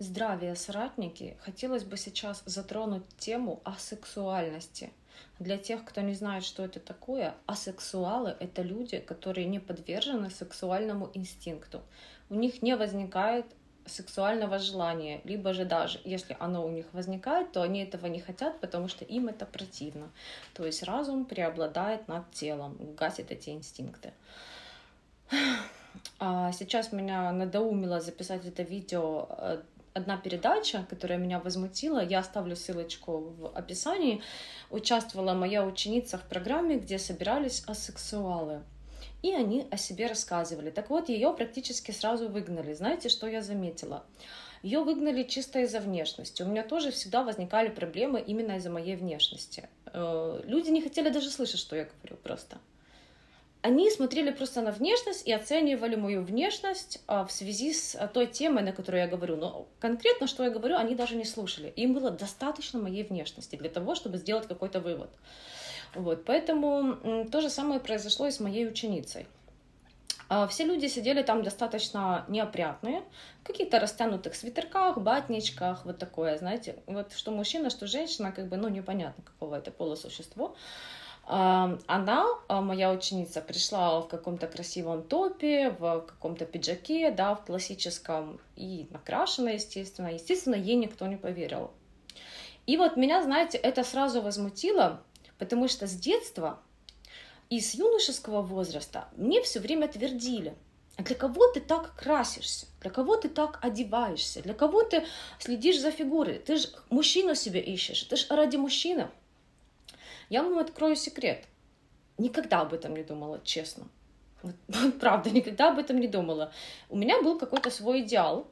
Здравия, соратники! Хотелось бы сейчас затронуть тему асексуальности. Для тех, кто не знает, что это такое, асексуалы — это люди, которые не подвержены сексуальному инстинкту. У них не возникает сексуального желания, либо же даже если оно у них возникает, то они этого не хотят, потому что им это противно. То есть разум преобладает над телом, гасит эти инстинкты. А сейчас меня надоумило записать это видео э, одна передача, которая меня возмутила, я оставлю ссылочку в описании, участвовала моя ученица в программе, где собирались асексуалы. И они о себе рассказывали. Так вот, ее практически сразу выгнали. Знаете, что я заметила? Ее выгнали чисто из-за внешности. У меня тоже всегда возникали проблемы именно из-за моей внешности. Э, люди не хотели даже слышать, что я говорю просто они смотрели просто на внешность и оценивали мою внешность а, в связи с а, той темой, на которую я говорю. Но конкретно, что я говорю, они даже не слушали. Им было достаточно моей внешности для того, чтобы сделать какой-то вывод. Вот, поэтому то же самое произошло и с моей ученицей. А, все люди сидели там достаточно неопрятные, в каких-то растянутых свитерках, батничках, вот такое, знаете, вот что мужчина, что женщина, как бы, ну, непонятно, какого это пола существо. Она, а, моя ученица, пришла в каком-то красивом топе, в каком-то пиджаке, да, в классическом, и накрашена, естественно. Естественно, ей никто не поверил. И вот меня, знаете, это сразу возмутило, потому что с детства и с юношеского возраста мне все время твердили, для кого ты так красишься? Для кого ты так одеваешься? Для кого ты следишь за фигурой? Ты же мужчину себе ищешь, ты же ради мужчины. Я вам открою секрет. Никогда об этом не думала, честно. Правда, никогда об этом не думала. У меня был какой-то свой идеал,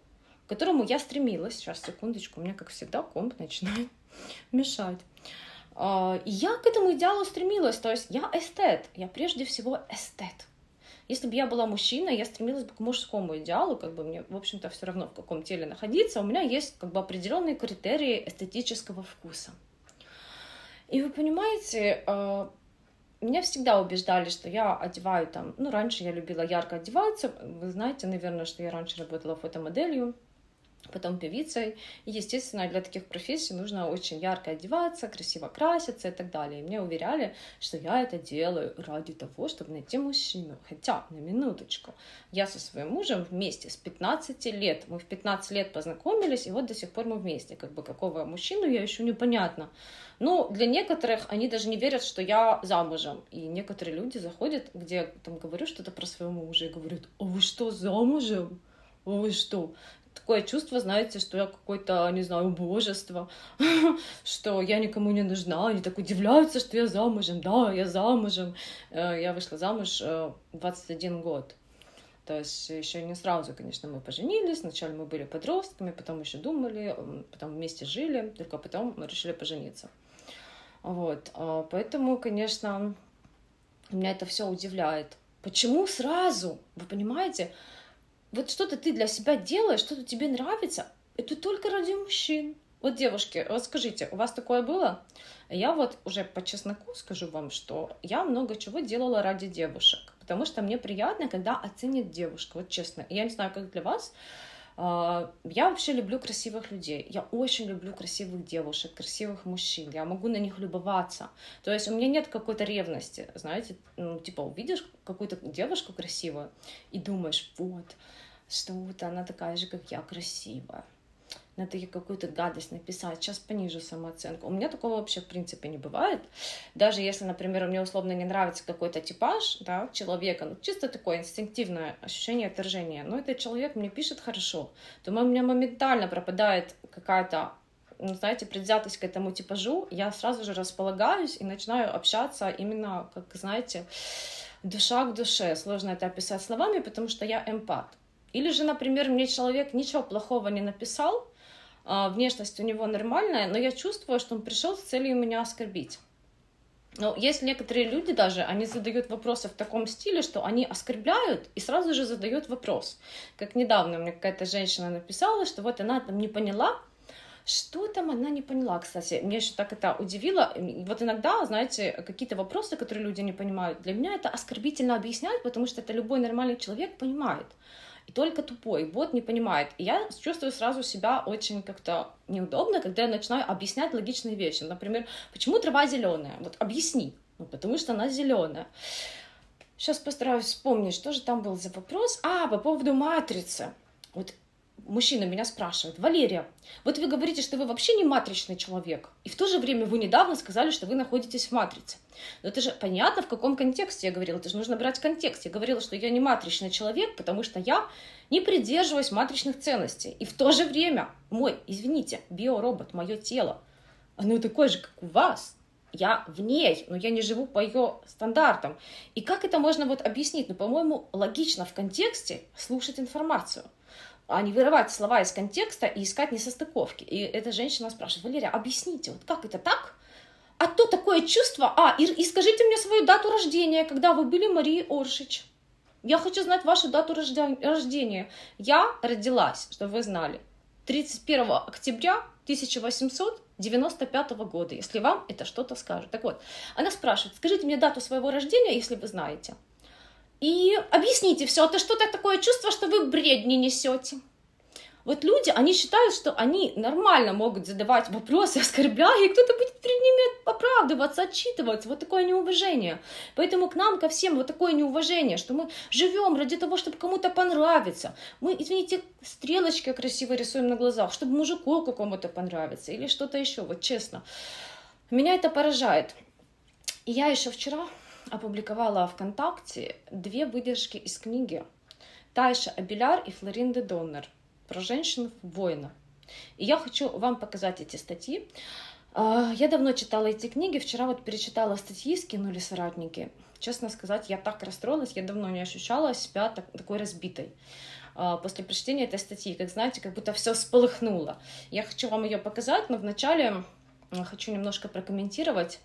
к которому я стремилась. Сейчас, секундочку, у меня, как всегда, комп начинает мешать. А, и я к этому идеалу стремилась. То есть я эстет. Я прежде всего эстет. Если бы я была мужчиной, я стремилась бы к мужскому идеалу, как бы мне, в общем-то, все равно в каком теле находиться. У меня есть как бы определенные критерии эстетического вкуса. И вы понимаете, э, меня всегда убеждали, что я одеваю там, ну, раньше я любила ярко одеваться, вы знаете, наверное, что я раньше работала фотомоделью, потом певицей. И, естественно, для таких профессий нужно очень ярко одеваться, красиво краситься и так далее. И мне уверяли, что я это делаю ради того, чтобы найти мужчину. Хотя, на минуточку, я со своим мужем вместе с 15 лет. Мы в 15 лет познакомились, и вот до сих пор мы вместе. Как бы какого мужчину я еще непонятно. Ну, для некоторых они даже не верят, что я замужем. И некоторые люди заходят, где я там говорю что-то про своего мужа и говорят, а вы что, замужем? А вы что? Такое чувство, знаете, что я какое-то, не знаю, божество, что я никому не нужна. Они так удивляются, что я замужем. Да, я замужем. Э, я вышла замуж 21 э, год. То есть еще не сразу, конечно, мы поженились. Сначала мы были подростками, потом еще думали, потом вместе жили, только потом мы решили пожениться. Вот, а, поэтому, конечно, меня это все удивляет. Почему сразу? Вы понимаете? Вот что-то ты для себя делаешь, что-то тебе нравится, это только ради мужчин. Вот, девушки, вот скажите, у вас такое было? Я вот уже по чесноку скажу вам, что я много чего делала ради девушек, потому что мне приятно, когда оценит девушка, вот честно. Я не знаю, как для вас, а, я вообще люблю красивых людей. Я очень люблю красивых девушек, красивых мужчин. Я могу на них любоваться. То есть у меня нет какой-то ревности, знаете, ну, типа увидишь какую-то девушку красивую и думаешь, вот, что вот она такая же, как я, красивая надо ей какую-то гадость написать, сейчас понижу самооценку. У меня такого вообще в принципе не бывает. Даже если, например, мне условно не нравится какой-то типаж да, человека, ну, чисто такое инстинктивное ощущение отторжения, но этот человек мне пишет хорошо, то у меня моментально пропадает какая-то ну, знаете, предвзятость к этому типажу, я сразу же располагаюсь и начинаю общаться именно, как, знаете, душа к душе. Сложно это описать словами, потому что я эмпат. Или же, например, мне человек ничего плохого не написал, а, внешность у него нормальная, но я чувствую, что он пришел с целью меня оскорбить. Но есть некоторые люди даже, они задают вопросы в таком стиле, что они оскорбляют и сразу же задают вопрос. Как недавно мне какая-то женщина написала, что вот она там не поняла, что там она не поняла, кстати. Меня еще так это удивило. Вот иногда, знаете, какие-то вопросы, которые люди не понимают, для меня это оскорбительно объяснять, потому что это любой нормальный человек понимает. И только тупой бот не понимает. И я чувствую сразу себя очень как-то неудобно, когда я начинаю объяснять логичные вещи. Например, почему трава зеленая? Вот объясни. Ну, потому что она зеленая. Сейчас постараюсь вспомнить, что же там был за вопрос. А, по поводу матрицы. Вот мужчина меня спрашивает, Валерия, вот вы говорите, что вы вообще не матричный человек, и в то же время вы недавно сказали, что вы находитесь в матрице. Но это же понятно, в каком контексте я говорила, это же нужно брать контекст. Я говорила, что я не матричный человек, потому что я не придерживаюсь матричных ценностей. И в то же время мой, извините, биоробот, мое тело, оно такое же, как у вас. Я в ней, но я не живу по ее стандартам. И как это можно вот объяснить? Ну, по-моему, логично в контексте слушать информацию а не вырывать слова из контекста и искать несостыковки. И эта женщина спрашивает, Валерия, объясните, вот как это так? А то такое чувство, а, и, и скажите мне свою дату рождения, когда вы были Марией Оршич. Я хочу знать вашу дату рождения. Я родилась, чтобы вы знали, 31 октября 1895 года, если вам это что-то скажет. Так вот, она спрашивает, скажите мне дату своего рождения, если вы знаете и объясните все. Это что-то такое чувство, что вы бредни несете. Вот люди, они считают, что они нормально могут задавать вопросы, оскорбляя, и кто-то будет перед ними оправдываться, отчитываться. Вот такое неуважение. Поэтому к нам, ко всем, вот такое неуважение, что мы живем ради того, чтобы кому-то понравиться. Мы, извините, стрелочки красиво рисуем на глазах, чтобы мужику какому-то понравиться или что-то еще, вот честно. Меня это поражает. И я еще вчера опубликовала ВКонтакте две выдержки из книги Тайша Абеляр и Флоринды Доннер про женщин-воина. И я хочу вам показать эти статьи. А, я давно читала эти книги, вчера вот перечитала статьи, скинули соратники. Честно сказать, я так расстроилась, я давно не ощущала себя так, такой разбитой а, после прочтения этой статьи, как знаете, как будто все сполыхнуло. Я хочу вам ее показать, но вначале хочу немножко прокомментировать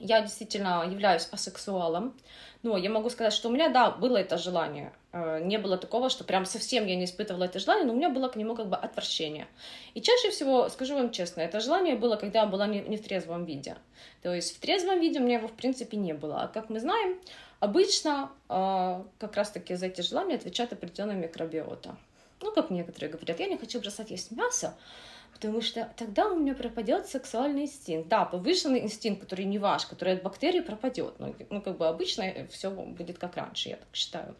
я действительно являюсь асексуалом, но я могу сказать, что у меня, да, было это желание. Э, не было такого, что прям совсем я не испытывала это желание, но у меня было к нему как бы отвращение. И чаще всего, скажу вам честно, это желание было, когда я была не, в трезвом виде. То есть в трезвом виде у меня его, в принципе, не было. А как мы знаем, обычно э, как раз-таки за эти желания отвечает определенная микробиота. Ну, как некоторые говорят, я не хочу бросать есть мясо, потому что тогда у меня пропадет сексуальный инстинкт. Да, повышенный инстинкт, который не ваш, который от бактерий пропадет. Ну, ну как бы обычно все будет как раньше, я так считаю.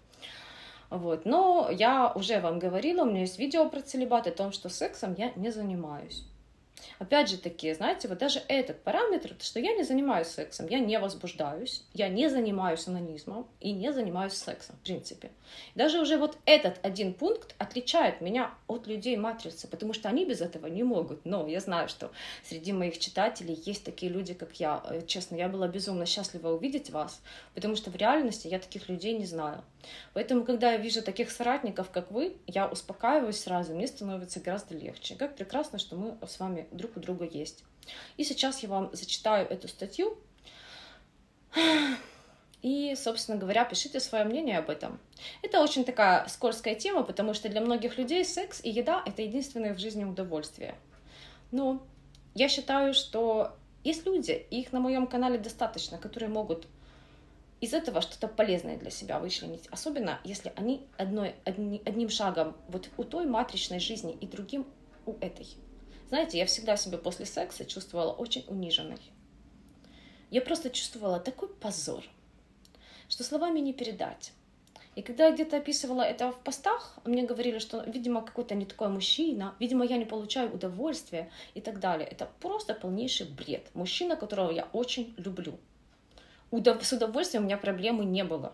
Вот. Но я уже вам говорила, у меня есть видео про целебат о том, что сексом я не занимаюсь. Опять же таки, знаете, вот даже этот параметр, что я не занимаюсь сексом, я не возбуждаюсь, я не занимаюсь анонизмом и не занимаюсь сексом, в принципе. Даже уже вот этот один пункт отличает меня от людей матрицы, потому что они без этого не могут. Но я знаю, что среди моих читателей есть такие люди, как я. Э, честно, я была безумно счастлива увидеть вас, потому что в реальности я таких людей не знаю. Поэтому, когда я вижу таких соратников, как вы, я успокаиваюсь сразу, мне становится гораздо легче. Как прекрасно, что мы с вами друг у друга есть. И сейчас я вам зачитаю эту статью. И, собственно говоря, пишите свое мнение об этом. Это очень такая скользкая тема, потому что для многих людей секс и еда — это единственное в жизни удовольствие. Но я считаю, что есть люди, их на моем канале достаточно, которые могут из этого что-то полезное для себя вычленить, особенно если они одной, одни, одним шагом вот у той матричной жизни и другим у этой. Знаете, я всегда себя после секса чувствовала очень униженной. Я просто чувствовала такой позор, что словами не передать. И когда я где-то описывала это в постах, мне говорили, что, видимо, какой-то не такой мужчина, видимо, я не получаю удовольствия и так далее. Это просто полнейший бред. Мужчина, которого я очень люблю удов... с удовольствием у меня проблемы не было.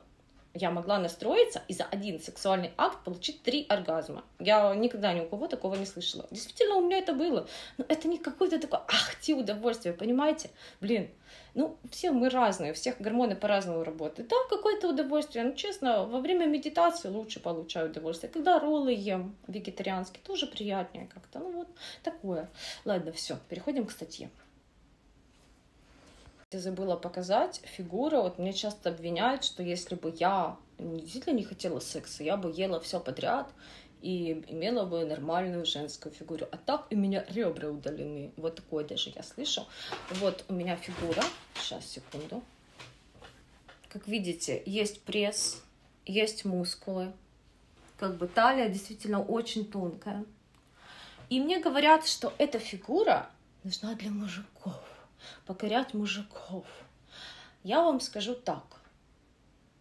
Я могла настроиться и за один сексуальный акт получить три оргазма. Я никогда ни у кого такого не слышала. Действительно, у меня это было. Но это не какое-то такое, ах, те удовольствие, понимаете? Блин, ну, все мы разные, у всех гормоны по-разному работают. Да, какое-то удовольствие. Ну, честно, во время медитации лучше получаю удовольствие. Когда роллы ем вегетарианские, тоже приятнее как-то. Ну, вот такое. Ладно, все, переходим к статье. Я забыла показать фигура. Вот мне часто обвиняют, что если бы я действительно не хотела секса, я бы ела все подряд и имела бы нормальную женскую фигуру. А так у меня ребра удалены. Вот такое даже я слышу. Вот у меня фигура. Сейчас, секунду. Как видите, есть пресс, есть мускулы. как бы талия действительно очень тонкая. И мне говорят, что эта фигура нужна для мужиков, покорять мужиков. Я вам скажу так.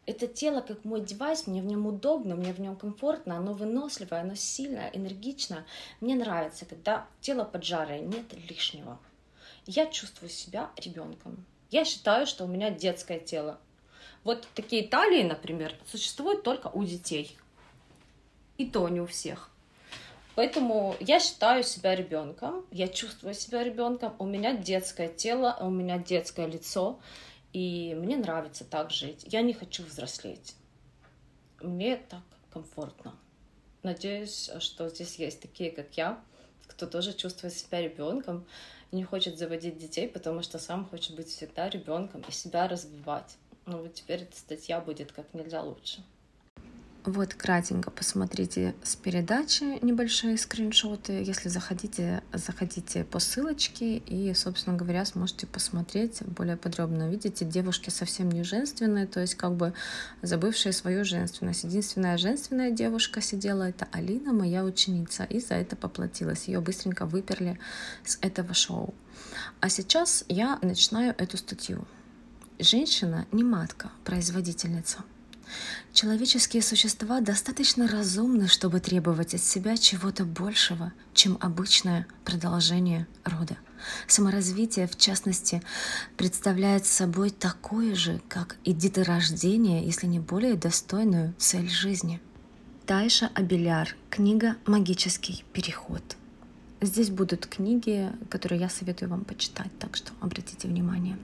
Это тело как мой девайс, мне в нем удобно, мне в нем комфортно, оно выносливое, оно сильное, энергичное. Мне нравится, когда тело поджарое, нет лишнего. Я чувствую себя ребенком. Я считаю, что у меня детское тело. Вот такие талии, например, существуют только у детей. И то не у всех. Поэтому я считаю себя ребенком, я чувствую себя ребенком, у меня детское тело, у меня детское лицо, и мне нравится так жить. Я не хочу взрослеть. Мне так комфортно. Надеюсь, что здесь есть такие, как я, кто тоже чувствует себя ребенком и не хочет заводить детей, потому что сам хочет быть всегда ребенком и себя развивать. Ну вот теперь эта статья будет как нельзя лучше. Вот кратенько посмотрите с передачи небольшие скриншоты. Если заходите, заходите по ссылочке и, собственно говоря, сможете посмотреть более подробно. Видите, девушки совсем не женственные, то есть как бы забывшие свою женственность. Единственная женственная девушка сидела, это Алина, моя ученица, и за это поплатилась. Ее быстренько выперли с этого шоу. А сейчас я начинаю эту статью. Женщина не матка, производительница – Человеческие существа достаточно разумны, чтобы требовать от себя чего-то большего, чем обычное продолжение рода. Саморазвитие, в частности, представляет собой такое же, как и деторождение, если не более достойную цель жизни. Тайша Абеляр. Книга «Магический переход». Здесь будут книги, которые я советую вам почитать, так что обратите внимание.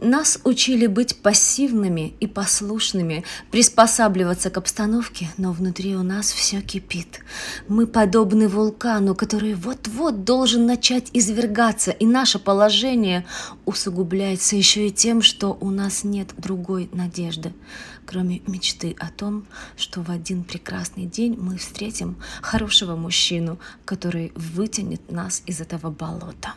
Нас учили быть пассивными и послушными, приспосабливаться к обстановке, но внутри у нас все кипит. Мы подобны вулкану, который вот-вот должен начать извергаться, и наше положение усугубляется еще и тем, что у нас нет другой надежды, кроме мечты о том, что в один прекрасный день мы встретим хорошего мужчину, который вытянет нас из этого болота.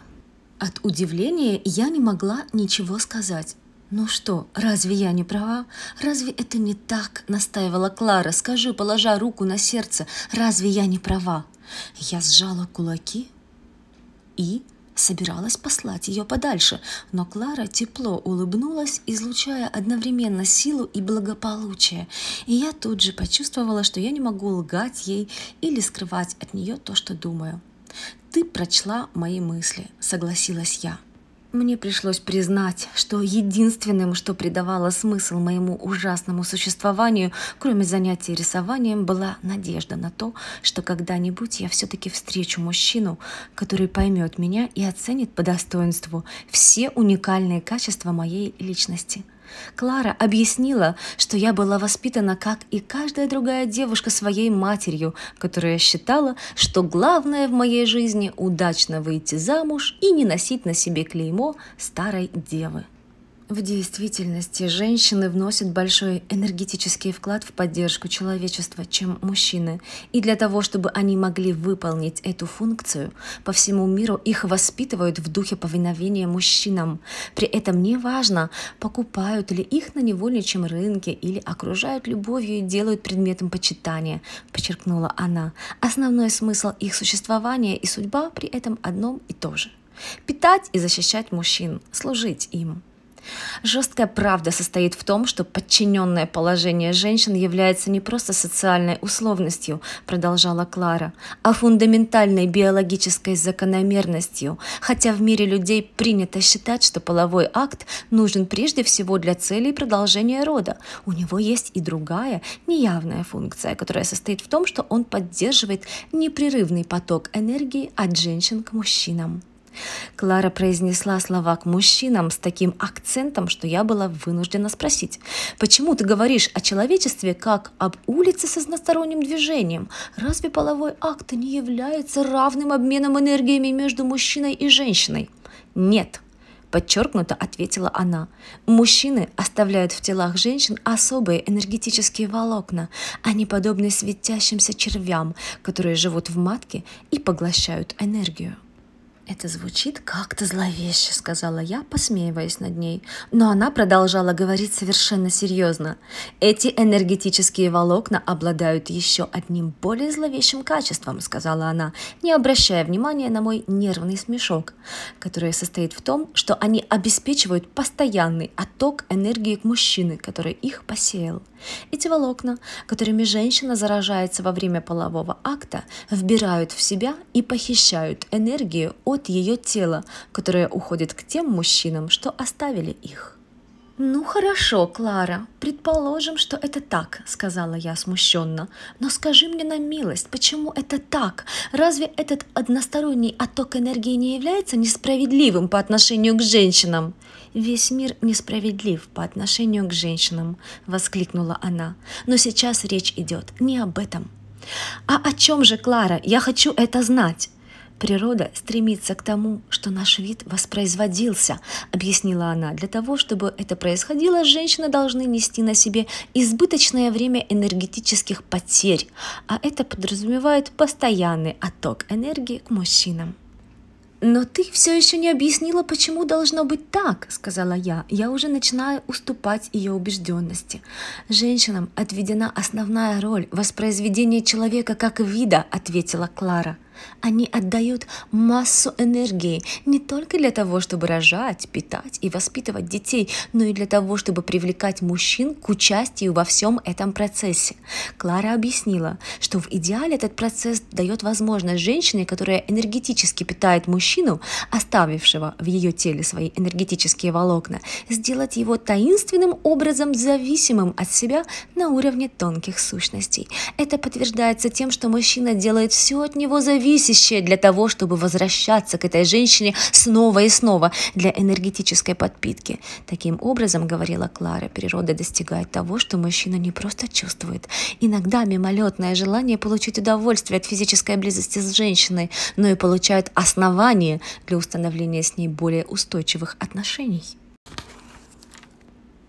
От удивления я не могла ничего сказать. «Ну что, разве я не права? Разве это не так?» — настаивала Клара. «Скажи, положа руку на сердце, разве я не права?» Я сжала кулаки и собиралась послать ее подальше, но Клара тепло улыбнулась, излучая одновременно силу и благополучие, и я тут же почувствовала, что я не могу лгать ей или скрывать от нее то, что думаю. «Ты прочла мои мысли», — согласилась я. Мне пришлось признать, что единственным, что придавало смысл моему ужасному существованию, кроме занятий рисованием, была надежда на то, что когда-нибудь я все-таки встречу мужчину, который поймет меня и оценит по достоинству все уникальные качества моей личности — Клара объяснила, что я была воспитана, как и каждая другая девушка, своей матерью, которая считала, что главное в моей жизни – удачно выйти замуж и не носить на себе клеймо старой девы. В действительности женщины вносят большой энергетический вклад в поддержку человечества, чем мужчины. И для того, чтобы они могли выполнить эту функцию, по всему миру их воспитывают в духе повиновения мужчинам. При этом не важно, покупают ли их на невольничьем рынке или окружают любовью и делают предметом почитания, подчеркнула она. Основной смысл их существования и судьба при этом одном и то же. Питать и защищать мужчин, служить им. Жесткая правда состоит в том, что подчиненное положение женщин является не просто социальной условностью, продолжала Клара, а фундаментальной биологической закономерностью, хотя в мире людей принято считать, что половой акт нужен прежде всего для целей продолжения рода. У него есть и другая, неявная функция, которая состоит в том, что он поддерживает непрерывный поток энергии от женщин к мужчинам. Клара произнесла слова к мужчинам с таким акцентом, что я была вынуждена спросить, почему ты говоришь о человечестве как об улице с односторонним движением? Разве половой акт не является равным обменом энергиями между мужчиной и женщиной? Нет, подчеркнуто ответила она. Мужчины оставляют в телах женщин особые энергетические волокна. Они подобны светящимся червям, которые живут в матке и поглощают энергию. Это звучит как-то зловеще, сказала я, посмеиваясь над ней. Но она продолжала говорить совершенно серьезно. Эти энергетические волокна обладают еще одним более зловещим качеством, сказала она, не обращая внимания на мой нервный смешок, который состоит в том, что они обеспечивают постоянный отток энергии к мужчине, который их посеял. Эти волокна, которыми женщина заражается во время полового акта, вбирают в себя и похищают энергию от ее тела, которая уходит к тем мужчинам, что оставили их. «Ну хорошо, Клара, предположим, что это так», — сказала я смущенно. «Но скажи мне на милость, почему это так? Разве этот односторонний отток энергии не является несправедливым по отношению к женщинам?» «Весь мир несправедлив по отношению к женщинам», — воскликнула она. «Но сейчас речь идет не об этом». «А о чем же, Клара? Я хочу это знать». Природа стремится к тому, что наш вид воспроизводился, объяснила она. Для того, чтобы это происходило, женщины должны нести на себе избыточное время энергетических потерь, а это подразумевает постоянный отток энергии к мужчинам. «Но ты все еще не объяснила, почему должно быть так», — сказала я. Я уже начинаю уступать ее убежденности. «Женщинам отведена основная роль воспроизведения человека как вида», — ответила Клара. Они отдают массу энергии не только для того, чтобы рожать, питать и воспитывать детей, но и для того, чтобы привлекать мужчин к участию во всем этом процессе. Клара объяснила, что в идеале этот процесс дает возможность женщине, которая энергетически питает мужчину, оставившего в ее теле свои энергетические волокна, сделать его таинственным образом зависимым от себя на уровне тонких сущностей. Это подтверждается тем, что мужчина делает все от него зависимым, зависящее для того, чтобы возвращаться к этой женщине снова и снова для энергетической подпитки. Таким образом, говорила Клара, природа достигает того, что мужчина не просто чувствует. Иногда мимолетное желание получить удовольствие от физической близости с женщиной, но и получает основание для установления с ней более устойчивых отношений.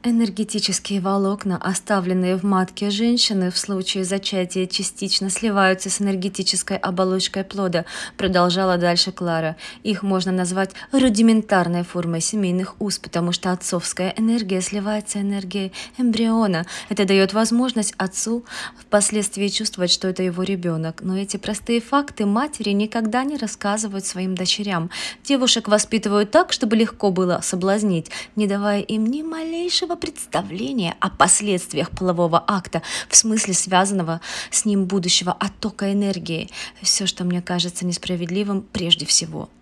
Энергетические волокна, оставленные в матке женщины в случае зачатия, частично сливаются с энергетической оболочкой плода, продолжала дальше Клара. Их можно назвать рудиментарной формой семейных уз, потому что отцовская энергия сливается энергией эмбриона. Это дает возможность отцу впоследствии чувствовать, что это его ребенок. Но эти простые факты матери никогда не рассказывают своим дочерям. Девушек воспитывают так, чтобы легко было соблазнить, не давая им ни малейшего малейшего представления о последствиях полового акта в смысле связанного с ним будущего оттока энергии. Все, что мне кажется несправедливым прежде всего –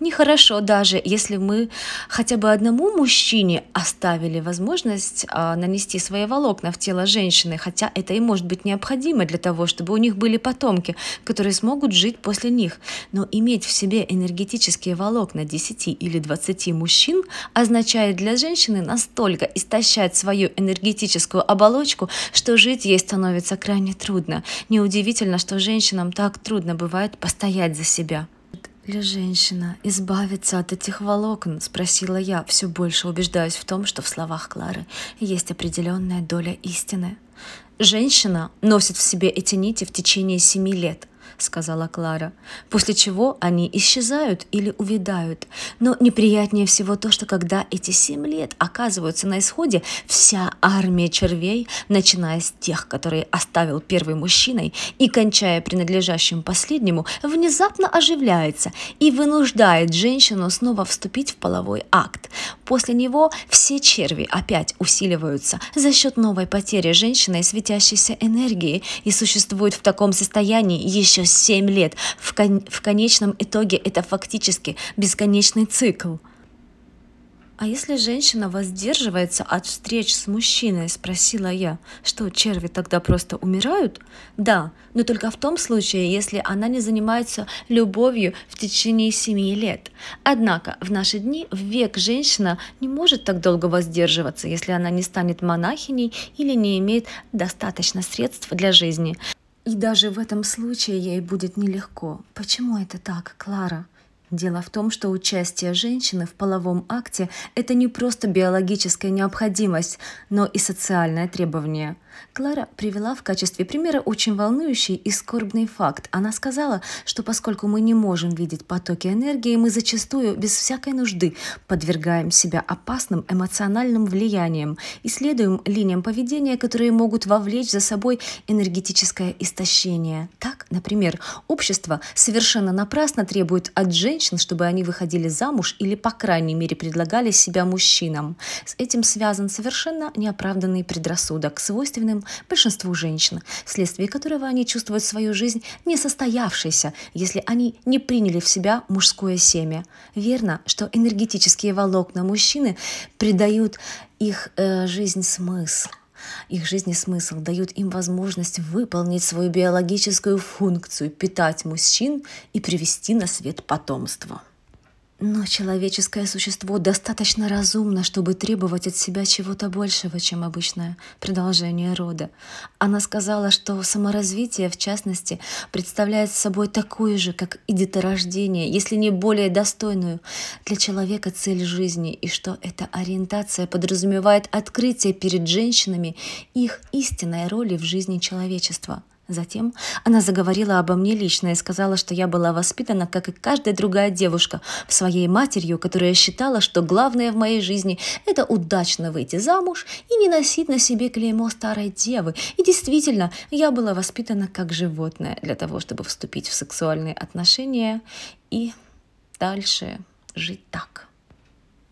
Нехорошо даже, если мы хотя бы одному мужчине оставили возможность а, нанести свои волокна в тело женщины, хотя это и может быть необходимо для того, чтобы у них были потомки, которые смогут жить после них. Но иметь в себе энергетические волокна 10 или 20 мужчин означает для женщины настолько истощать свою энергетическую оболочку, что жить ей становится крайне трудно. Неудивительно, что женщинам так трудно бывает постоять за себя ли женщина избавиться от этих волокон? Спросила я, все больше убеждаясь в том, что в словах Клары есть определенная доля истины. Женщина носит в себе эти нити в течение семи лет сказала Клара, после чего они исчезают или увядают. Но неприятнее всего то, что когда эти семь лет оказываются на исходе, вся армия червей, начиная с тех, которые оставил первый мужчиной и кончая принадлежащим последнему, внезапно оживляется и вынуждает женщину снова вступить в половой акт. После него все черви опять усиливаются за счет новой потери женщины светящейся энергии и существуют в таком состоянии еще 7 лет. В, кон- в конечном итоге это фактически бесконечный цикл. «А если женщина воздерживается от встреч с мужчиной?» – спросила я. «Что, черви тогда просто умирают?» «Да, но только в том случае, если она не занимается любовью в течение семи лет. Однако в наши дни в век женщина не может так долго воздерживаться, если она не станет монахиней или не имеет достаточно средств для жизни. И даже в этом случае ей будет нелегко. Почему это так, Клара? Дело в том, что участие женщины в половом акте – это не просто биологическая необходимость, но и социальное требование – Клара привела в качестве примера очень волнующий и скорбный факт. Она сказала, что поскольку мы не можем видеть потоки энергии, мы зачастую без всякой нужды подвергаем себя опасным эмоциональным влияниям и следуем линиям поведения, которые могут вовлечь за собой энергетическое истощение. Так, например, общество совершенно напрасно требует от женщин, чтобы они выходили замуж или, по крайней мере, предлагали себя мужчинам. С этим связан совершенно неоправданный предрассудок, свойственным большинству женщин, вследствие которого они чувствуют свою жизнь несостоявшейся, если они не приняли в себя мужское семя. Верно, что энергетические волокна мужчины придают их э, жизнь смысл их жизни смысл, дают им возможность выполнить свою биологическую функцию, питать мужчин и привести на свет потомство. Но человеческое существо достаточно разумно, чтобы требовать от себя чего-то большего, чем обычное продолжение рода. Она сказала, что саморазвитие, в частности, представляет собой такую же, как и деторождение, если не более достойную для человека цель жизни, и что эта ориентация подразумевает открытие перед женщинами их истинной роли в жизни человечества – Затем она заговорила обо мне лично и сказала, что я была воспитана, как и каждая другая девушка, в своей матерью, которая считала, что главное в моей жизни – это удачно выйти замуж и не носить на себе клеймо старой девы. И действительно, я была воспитана как животное для того, чтобы вступить в сексуальные отношения и дальше жить так.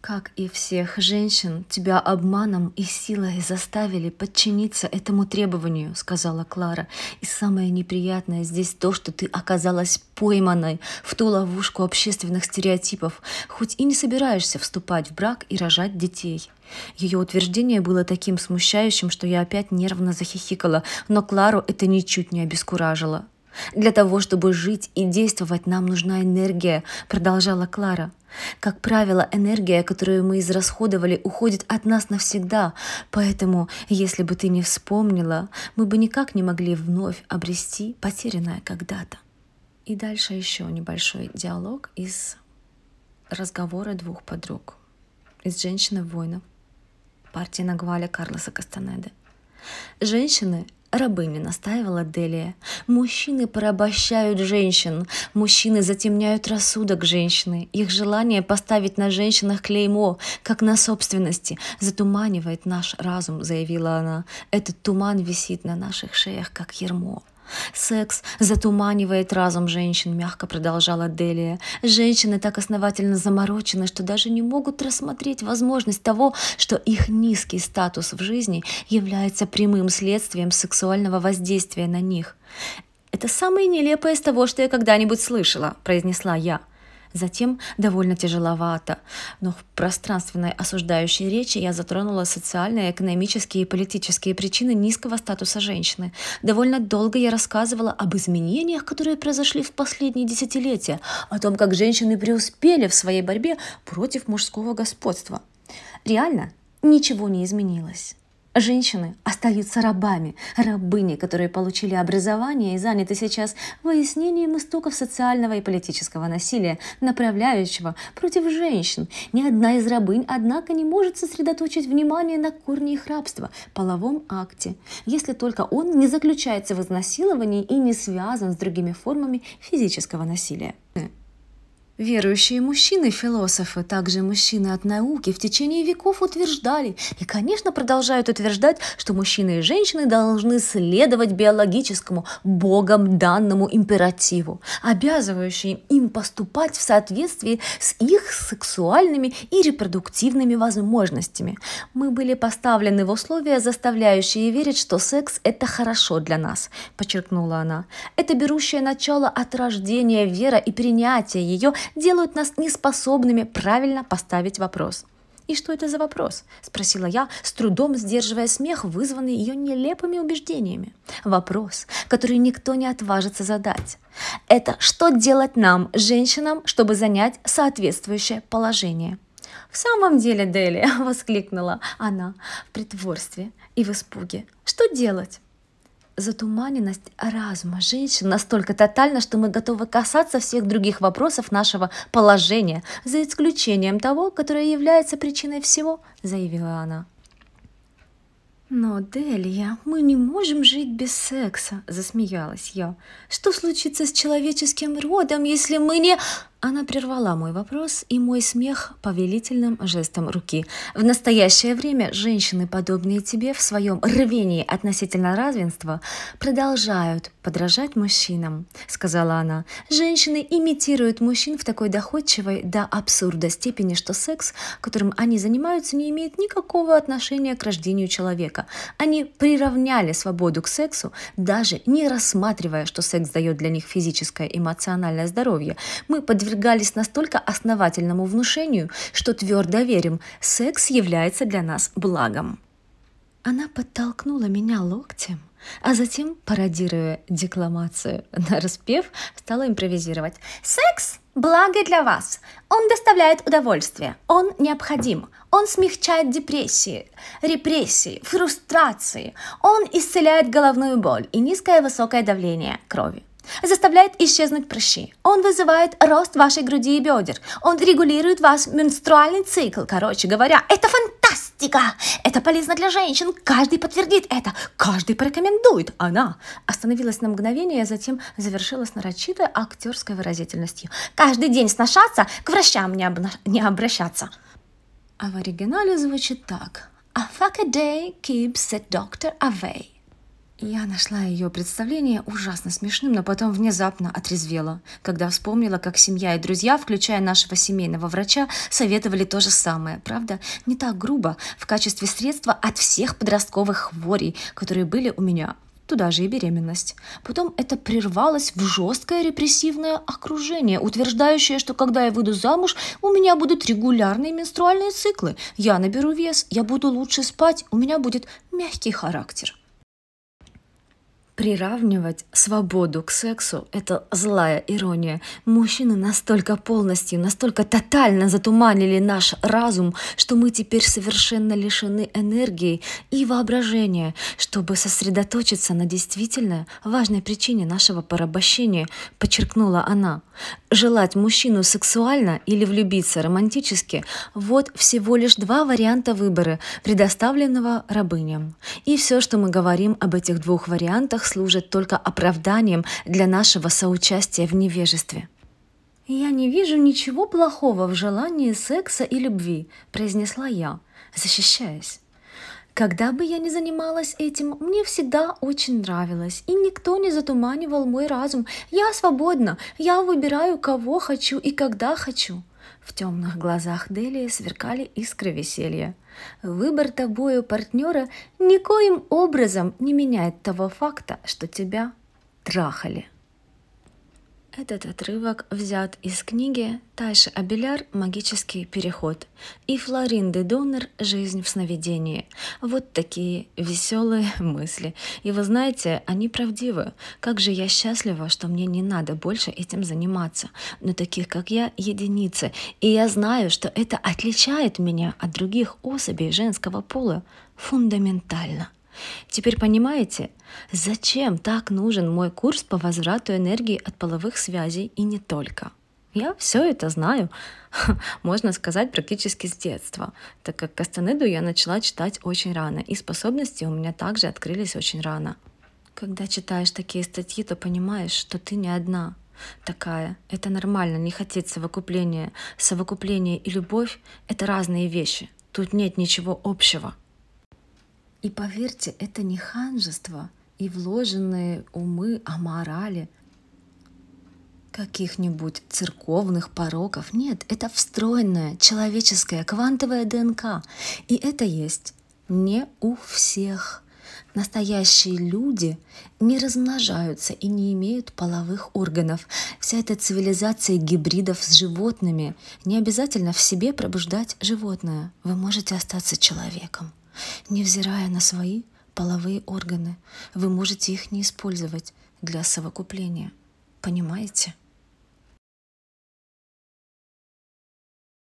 Как и всех женщин, тебя обманом и силой заставили подчиниться этому требованию, сказала Клара. И самое неприятное здесь то, что ты оказалась пойманной в ту ловушку общественных стереотипов, хоть и не собираешься вступать в брак и рожать детей. Ее утверждение было таким смущающим, что я опять нервно захихикала, но Клару это ничуть не обескуражило. Для того, чтобы жить и действовать, нам нужна энергия, продолжала Клара. Как правило, энергия, которую мы израсходовали, уходит от нас навсегда. Поэтому, если бы ты не вспомнила, мы бы никак не могли вновь обрести потерянное когда-то. И дальше еще небольшой диалог из разговора двух подруг. Из женщины-воинов партии Нагваля Карлоса Кастанеды. Женщины рабыми, настаивала Делия. Мужчины порабощают женщин, мужчины затемняют рассудок женщины. Их желание поставить на женщинах клеймо, как на собственности, затуманивает наш разум, заявила она. Этот туман висит на наших шеях, как ермо. Секс затуманивает разум женщин, мягко продолжала Делия. Женщины так основательно заморочены, что даже не могут рассмотреть возможность того, что их низкий статус в жизни является прямым следствием сексуального воздействия на них. «Это самое нелепое из того, что я когда-нибудь слышала», – произнесла я. Затем довольно тяжеловато, но в пространственной осуждающей речи я затронула социальные, экономические и политические причины низкого статуса женщины. Довольно долго я рассказывала об изменениях, которые произошли в последние десятилетия, о том, как женщины преуспели в своей борьбе против мужского господства. Реально ничего не изменилось. Женщины остаются рабами, рабыни, которые получили образование и заняты сейчас выяснением истоков социального и политического насилия, направляющего против женщин. Ни одна из рабынь, однако, не может сосредоточить внимание на корне их рабства, половом акте, если только он не заключается в изнасиловании и не связан с другими формами физического насилия. Верующие мужчины, философы, также мужчины от науки в течение веков утверждали и, конечно, продолжают утверждать, что мужчины и женщины должны следовать биологическому, Богом данному императиву, обязывающим им поступать в соответствии с их сексуальными и репродуктивными возможностями. Мы были поставлены в условия, заставляющие верить, что секс – это хорошо для нас, подчеркнула она. Это берущее начало от рождения вера и принятие ее – делают нас неспособными правильно поставить вопрос. «И что это за вопрос?» – спросила я, с трудом сдерживая смех, вызванный ее нелепыми убеждениями. Вопрос, который никто не отважится задать. Это что делать нам, женщинам, чтобы занять соответствующее положение? «В самом деле, Дели!» – воскликнула она в притворстве и в испуге. «Что делать?» Затуманенность разума женщин настолько тотальна, что мы готовы касаться всех других вопросов нашего положения, за исключением того, которое является причиной всего, заявила она. Но, Делия, мы не можем жить без секса, засмеялась я. Что случится с человеческим родом, если мы не... Она прервала мой вопрос и мой смех повелительным жестом руки. В настоящее время женщины, подобные тебе в своем рвении относительно равенства, продолжают подражать мужчинам, сказала она. Женщины имитируют мужчин в такой доходчивой до абсурда степени, что секс, которым они занимаются, не имеет никакого отношения к рождению человека. Они приравняли свободу к сексу, даже не рассматривая, что секс дает для них физическое и эмоциональное здоровье. Мы подвергаем подвергались настолько основательному внушению, что твердо верим, секс является для нас благом. Она подтолкнула меня локтем, а затем, пародируя декламацию на распев, стала импровизировать. «Секс – благо для вас. Он доставляет удовольствие. Он необходим. Он смягчает депрессии, репрессии, фрустрации. Он исцеляет головную боль и низкое высокое давление крови заставляет исчезнуть прыщи. Он вызывает рост вашей груди и бедер. Он регулирует ваш менструальный цикл. Короче говоря, это фантастика! Это полезно для женщин. Каждый подтвердит это. Каждый порекомендует. Она остановилась на мгновение, а затем завершила с нарочитой актерской выразительностью. Каждый день сношаться, к врачам не, обна- не обращаться. А в оригинале звучит так. A fuck a day keeps the doctor away. Я нашла ее представление ужасно смешным, но потом внезапно отрезвела, когда вспомнила, как семья и друзья, включая нашего семейного врача, советовали то же самое, правда? Не так грубо, в качестве средства от всех подростковых хворей, которые были у меня туда же и беременность. Потом это прервалось в жесткое репрессивное окружение, утверждающее, что когда я выйду замуж, у меня будут регулярные менструальные циклы. Я наберу вес, я буду лучше спать, у меня будет мягкий характер. Приравнивать свободу к сексу – это злая ирония. Мужчины настолько полностью, настолько тотально затуманили наш разум, что мы теперь совершенно лишены энергии и воображения, чтобы сосредоточиться на действительно важной причине нашего порабощения, подчеркнула она. Желать мужчину сексуально или влюбиться романтически – вот всего лишь два варианта выбора, предоставленного рабыням. И все, что мы говорим об этих двух вариантах, служит только оправданием для нашего соучастия в невежестве. «Я не вижу ничего плохого в желании секса и любви», – произнесла я, защищаясь. Когда бы я ни занималась этим, мне всегда очень нравилось, и никто не затуманивал мой разум. Я свободна, я выбираю, кого хочу и когда хочу. В темных глазах Делии сверкали искры веселья. Выбор тобою партнера никоим образом не меняет того факта, что тебя трахали. Этот отрывок взят из книги Тайши Абеляр «Магический переход» и Флорин де Донер «Жизнь в сновидении». Вот такие веселые мысли. И вы знаете, они правдивы. Как же я счастлива, что мне не надо больше этим заниматься. Но таких, как я, единицы. И я знаю, что это отличает меня от других особей женского пола фундаментально. Теперь понимаете, зачем так нужен мой курс по возврату энергии от половых связей и не только? Я все это знаю, можно сказать, практически с детства, так как Кастанеду я начала читать очень рано, и способности у меня также открылись очень рано. Когда читаешь такие статьи, то понимаешь, что ты не одна такая. Это нормально, не хотеть совокупления. Совокупление и любовь — это разные вещи. Тут нет ничего общего. И поверьте, это не ханжество и вложенные умы о морали каких-нибудь церковных пороков. Нет, это встроенная человеческая квантовая ДНК. И это есть не у всех. Настоящие люди не размножаются и не имеют половых органов. Вся эта цивилизация гибридов с животными. Не обязательно в себе пробуждать животное. Вы можете остаться человеком. Невзирая на свои половые органы, вы можете их не использовать для совокупления. Понимаете?